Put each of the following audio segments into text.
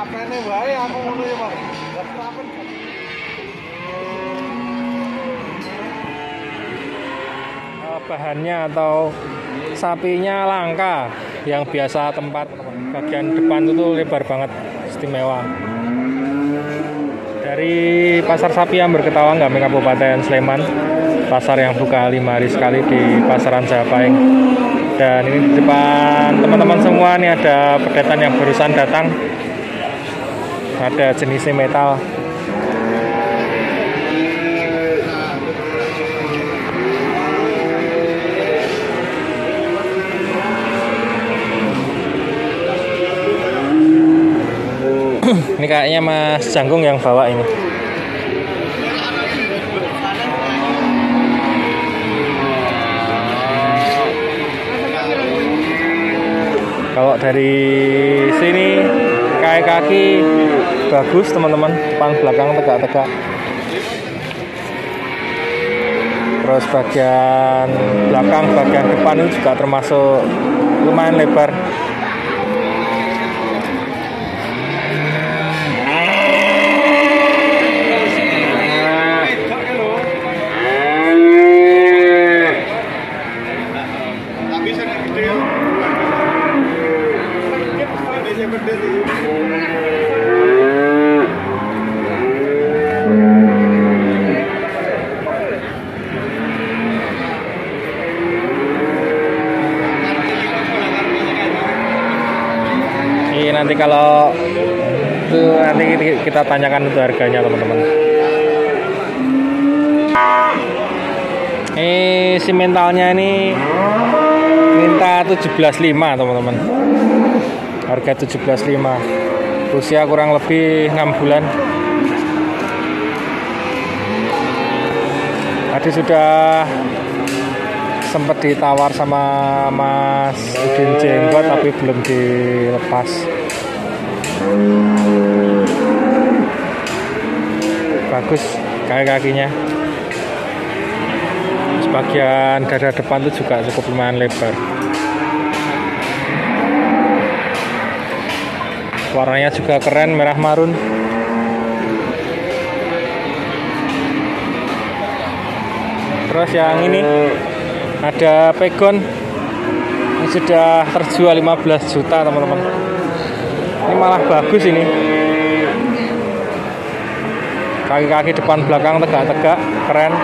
Ya, Eh, bahannya atau sapinya langka yang biasa tempat bagian depan itu lebar banget istimewa. Dari pasar sapi yang berketawang Gamping Kabupaten Sleman pasar yang buka lima hari sekali di pasaran Japaing dan ini di depan teman-teman semua ini ada pedetan yang barusan datang ada jenisnya metal Ini kayaknya Mas Janggung yang bawa ini. Kalau dari sini kayak kaki bagus teman-teman, depan belakang tegak-tegak. Terus bagian belakang, bagian depan itu juga termasuk lumayan lebar. Nanti kalau itu nanti kita tanyakan itu harganya teman-teman. Ini si mentalnya ini minta 17.5 teman-teman. Harga 17.5. Usia kurang lebih 6 bulan. Tadi sudah sempat ditawar sama Mas Udin Jenggot tapi belum dilepas. Bagus kayak kakinya. Sebagian dada depan itu juga cukup lumayan lebar. Warnanya juga keren merah marun. Terus yang ini ada pegon ini sudah terjual 15 juta teman-teman ini malah bagus ini. Kaki-kaki depan belakang tegak-tegak keren.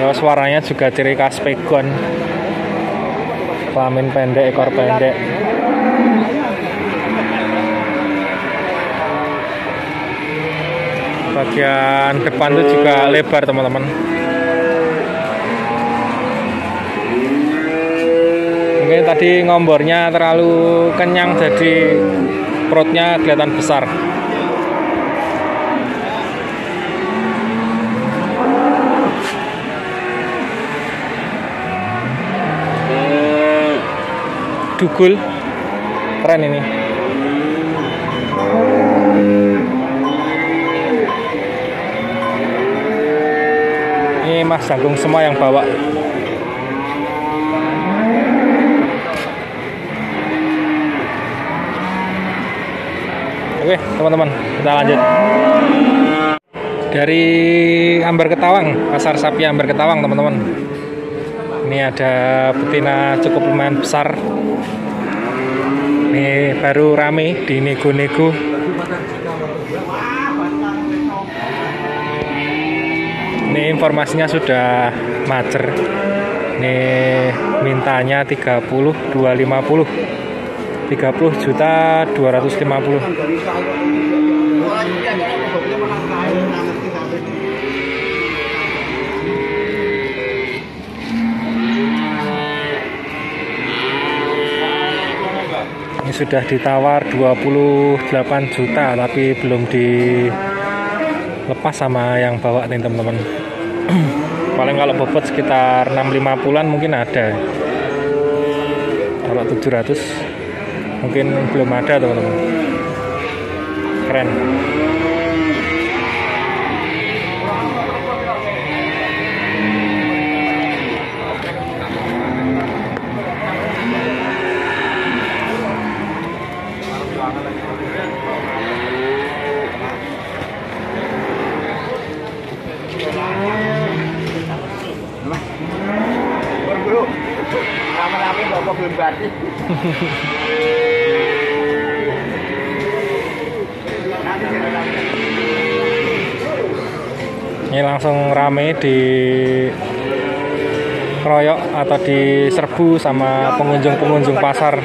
Terus warnanya juga ciri khas pegon. Kelamin pendek ekor pendek. Bagian depan itu juga lebar teman-teman mungkin tadi ngombornya terlalu kenyang jadi perutnya kelihatan besar. Dugul. Keren ini. Ini Mas Janggung semua yang bawa Oke teman-teman kita lanjut. Dari Ambar Ketawang pasar sapi Ambar Ketawang teman-teman. Ini ada betina cukup lumayan besar. Ini baru rame di nego-nego ini informasinya sudah macer ini mintanya 30 250 30 juta 250 ini sudah ditawar 28 juta tapi belum dilepas sama yang bawa nih teman-teman. Paling kalau bobot sekitar 650an mungkin ada. Kalau 700 mungkin belum ada teman-teman keren Hehehe belum. Ini langsung rame di keroyok atau diserbu sama pengunjung-pengunjung pasar.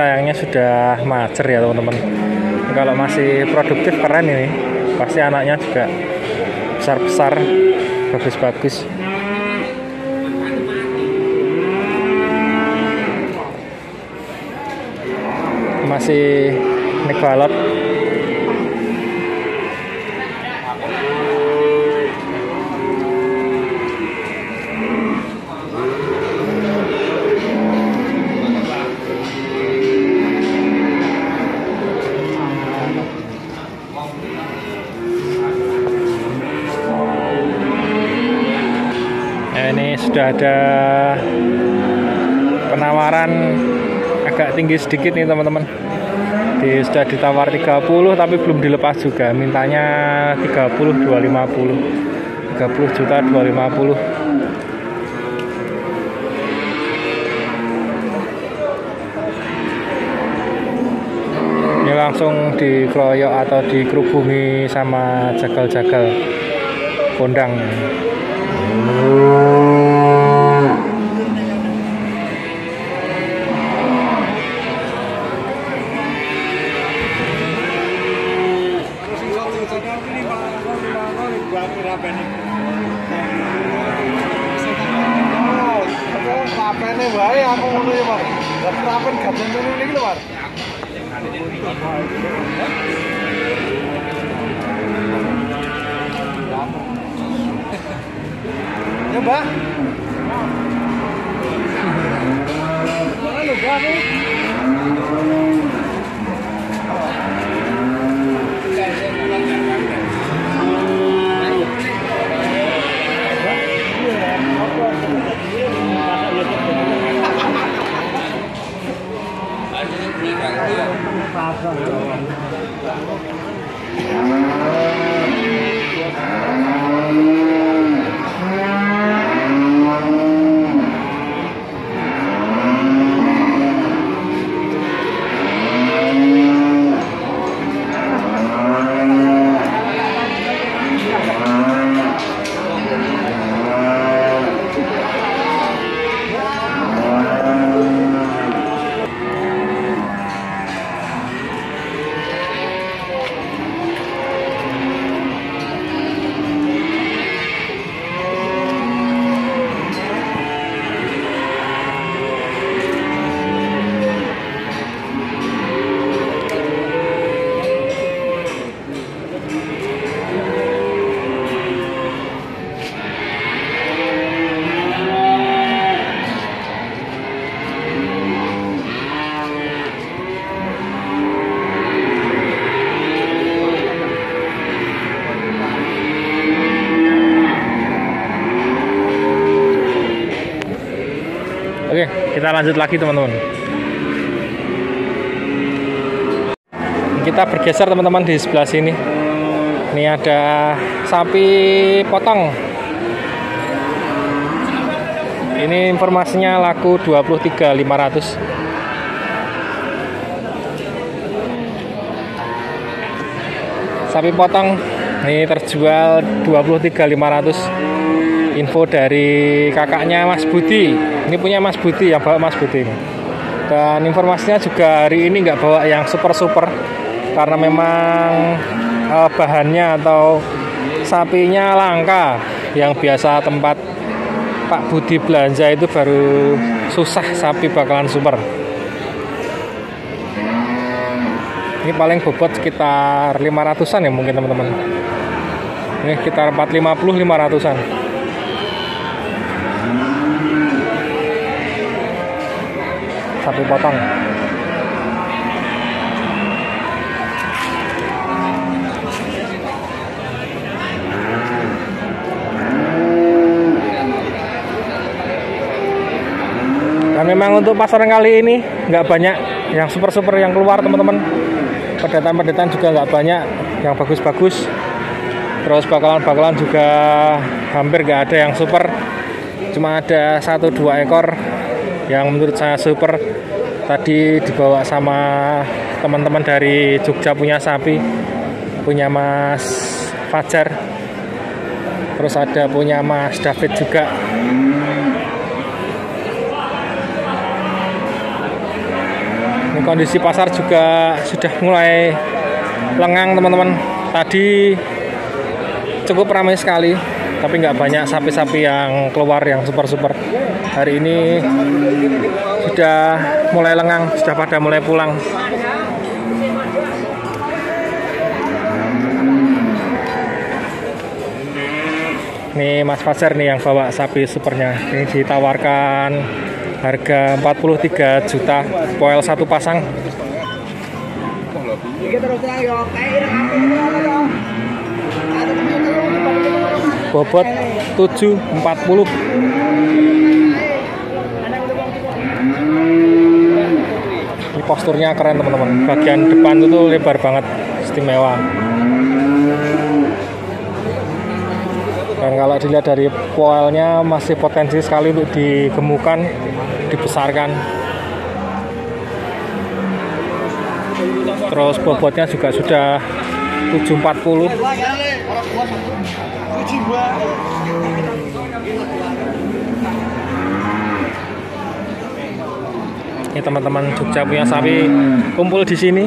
sayangnya sudah macer ya teman-teman. Kalau masih produktif keren ini. Pasti anaknya juga besar-besar, bagus-bagus. Masih nek. Sudah ada penawaran agak tinggi sedikit nih teman-teman. Di, sudah ditawar 30 tapi belum dilepas juga. Mintanya 30 250. 30 juta 250. Ini langsung dikeroyok atau dikerubungi sama jagal-jagal kondang. Kapene wae aku ngono ya, Pak. Lah kapan gak ngono iki lho, Pak. Ya, Mbak. Mana Thank you. Oke, kita lanjut lagi teman-teman. Kita bergeser teman-teman di sebelah sini. Ini ada sapi potong. Ini informasinya laku 23.500. Sapi potong ini terjual 23.500 info dari kakaknya Mas Budi. Ini punya Mas Budi yang bawa Mas Budi ini. Dan informasinya juga hari ini nggak bawa yang super super karena memang eh, bahannya atau sapinya langka yang biasa tempat Pak Budi belanja itu baru susah sapi bakalan super ini paling bobot sekitar 500an ya mungkin teman-teman ini sekitar 450 500an sapi potong. Dan memang untuk pasaran kali ini nggak banyak yang super-super yang keluar teman-teman. Pedetan-pedetan juga nggak banyak yang bagus-bagus. Terus bakalan-bakalan juga hampir nggak ada yang super. Cuma ada satu dua ekor yang menurut saya super. Tadi dibawa sama teman-teman dari Jogja punya sapi punya Mas Fajar. Terus ada punya Mas David juga. Ini kondisi pasar juga sudah mulai lengang teman-teman. Tadi cukup ramai sekali tapi nggak banyak sapi-sapi yang keluar yang super-super hari ini sudah mulai lengang sudah pada mulai pulang Nih Mas Fajar nih yang bawa sapi supernya. Ini ditawarkan harga 43 juta poel satu pasang. Bobot 740. Posturnya keren teman-teman. Bagian depan itu lebar banget, istimewa. Dan kalau dilihat dari poelnya masih potensi sekali untuk digemukan, dibesarkan. Terus bobotnya juga sudah 740. Ini teman-teman Jogja punya sapi kumpul di sini.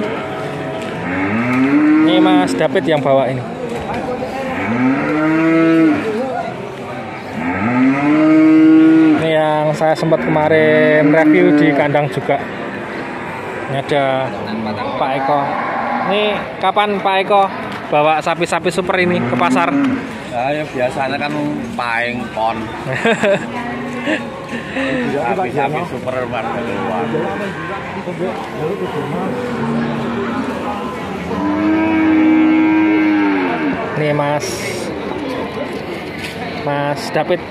Ini Mas David yang bawa ini. Ini yang saya sempat kemarin review di kandang juga. Ini ada Pak Eko. Ini kapan Pak Eko bawa sapi-sapi super ini ke pasar? Ya, ya biasanya kan paing pon. Sapi-sapi super warga keluar. Nih Mas. Mas David